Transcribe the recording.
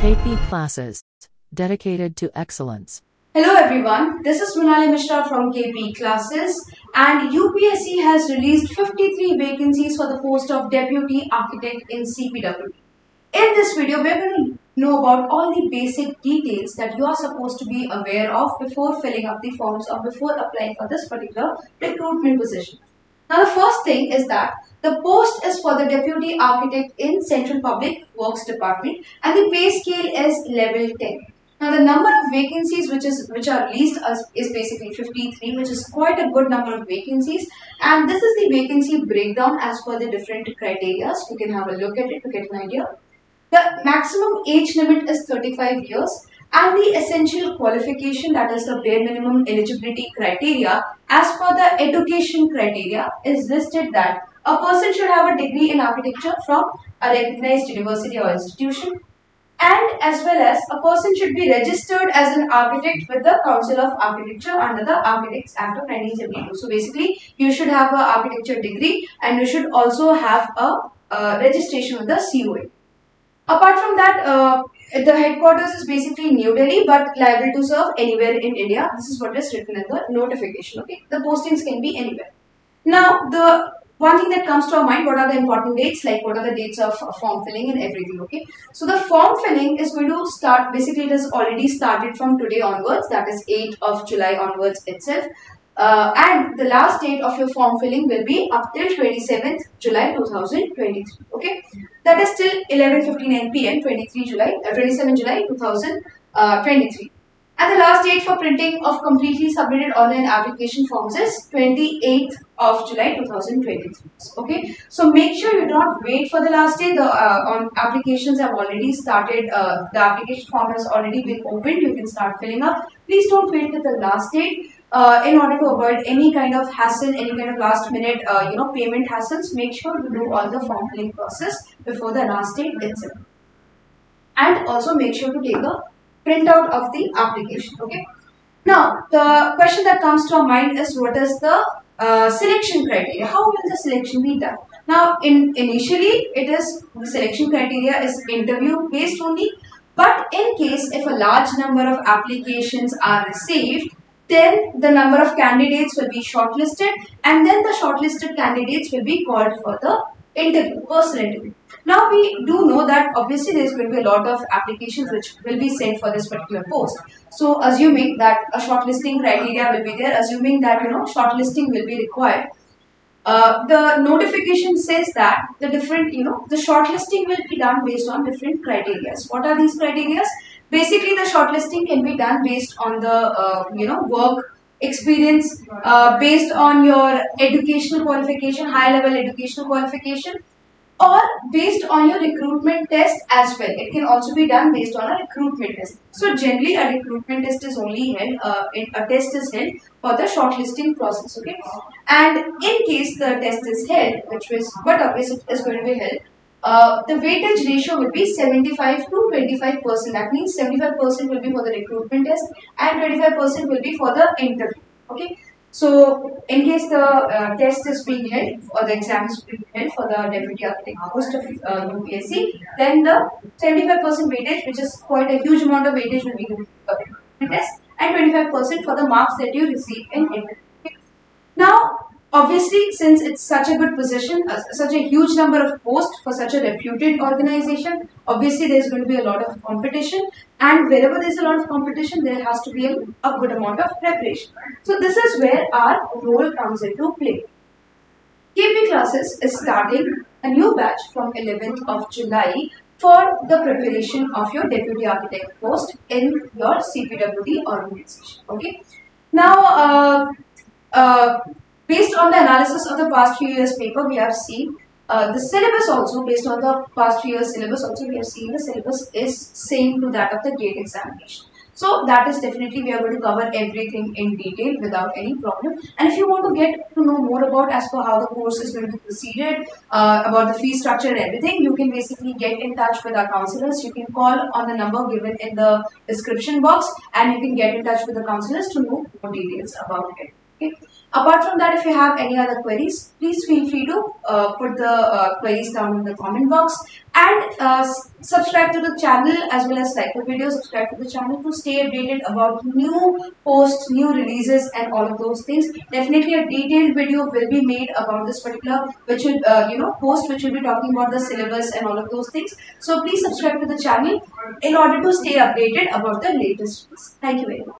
KP classes dedicated to excellence. Hello everyone, this is Munali Mishra from KP Classes and UPSC has released 53 vacancies for the post of Deputy Architect in CPW. In this video, we are going to know about all the basic details that you are supposed to be aware of before filling up the forms or before applying for this particular recruitment position. Now the first thing is that the post is for the Deputy Architect in Central Public Works Department and the pay scale is level 10. Now the number of vacancies which is which are released as, is basically 53 which is quite a good number of vacancies and this is the vacancy breakdown as per the different criteria. You can have a look at it to get an idea. The maximum age limit is 35 years and the essential qualification that is the bare minimum eligibility criteria as per the education criteria is listed that a person should have a degree in architecture from a recognized university or institution and as well as a person should be registered as an architect with the Council of Architecture under the Architects Act of 1972. So basically you should have an architecture degree and you should also have a, registration with the COA. Apart from that, uh, the headquarters is basically New Delhi but liable to serve anywhere in India. This is what is written in the notification. Okay, The postings can be anywhere. Now, the one thing that comes to our mind, what are the important dates? Like what are the dates of form filling and everything, okay? So the form filling is going to start, basically it has already started from today onwards, that is 8th of July onwards itself. Uh, and the last date of your form filling will be up till 27th July 2023, okay? That is till 11.59 pm, 23 July, uh, 27 July 2023. And the last date for printing of completely submitted online application forms is 28th of July 2023. Okay, so make sure you don't wait for the last day. The uh, on applications have already started. Uh, the application form has already been opened. You can start filling up. Please don't wait till the last date. Uh, in order to avoid any kind of hassle, any kind of last minute, uh, you know, payment hassles, make sure you do all the form filling process before the last date itself. And also make sure to take a printout of the application. Okay. Now, the question that comes to our mind is what is the uh, selection criteria? How will the selection be done? Now, in initially, it is the selection criteria is interview based only. But in case if a large number of applications are received, then the number of candidates will be shortlisted and then the shortlisted candidates will be called for the interview, personal interview. Now we do know that obviously there is going to be a lot of applications which will be sent for this particular post. So assuming that a shortlisting criteria will be there, assuming that you know shortlisting will be required, uh, the notification says that the different, you know, the shortlisting will be done based on different criteria. What are these criteria? Basically, the shortlisting can be done based on the, uh, you know, work experience, uh, based on your educational qualification, high level educational qualification, or based on your recruitment test as well. It can also be done based on a recruitment test. So generally a recruitment test is only held, uh, a test is held for the shortlisting process, okay. And in case the test is held, which was, but obviously it is going to be held, uh, the weightage ratio will be 75 to 25 percent. That means 75 percent will be for the recruitment test and 25 percent will be for the interview. Okay. So, in case the uh, test is being held or the exam is being held for the deputy architect post of uh, UPSC, then the 75% weightage, which is quite a huge amount of weightage, will be given for the test, and 25% for the marks that you receive in interview. Obviously, since it's such a good position, uh, such a huge number of posts for such a reputed organization, obviously there's going to be a lot of competition and wherever there's a lot of competition, there has to be a, a good amount of preparation. So this is where our role comes into play. KP classes is starting a new batch from 11th of July for the preparation of your deputy architect post in your CPWD organization. Okay. Now, uh, uh, Based on the analysis of the past few years paper, we have seen uh, the syllabus also, based on the past few years syllabus also, we have seen the syllabus is same to that of the GATE examination. So that is definitely we are going to cover everything in detail without any problem. And if you want to get to know more about as per how the course is going to be proceeded, uh, about the fee structure and everything, you can basically get in touch with our counselors. You can call on the number given in the description box and you can get in touch with the counselors to know more details about it. Okay. Apart from that, if you have any other queries, please feel free to uh, put the uh, queries down in the comment box and uh, subscribe to the channel as well as like the video, subscribe to the channel to stay updated about new posts, new releases and all of those things. Definitely a detailed video will be made about this particular which will, uh, you know, post which will be talking about the syllabus and all of those things. So please subscribe to the channel in order to stay updated about the latest. Thank you very much.